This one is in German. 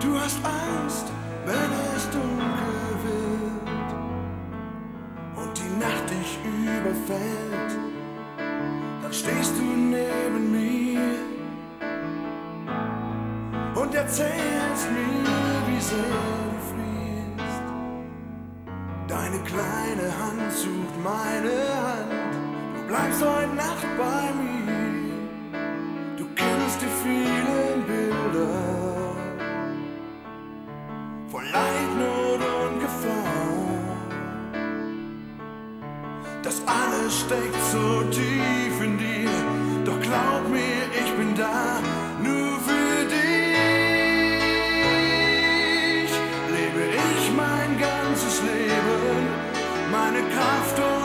Du hast Angst, wenn es dunkel wird und die Nacht dich überfällt. Dann stehst du neben mir und erzählst mir, wie sehr du frierst. Deine kleine Hand sucht meine Hand. Du bleibst heute Nacht bei mir. Das alles steckt so tief in dir, doch glaub mir, ich bin da, nur für dich. Lebe ich mein ganzes Leben, meine Kraft und